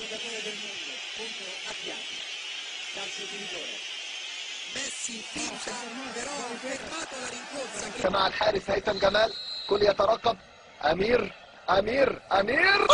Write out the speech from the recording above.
giocatore del mondo contro Appiati. Calcio di rigore. ميسي فينتا però ha fermato la rincorsa مع الحارس هيثم جمال كل يترقب امير امير امير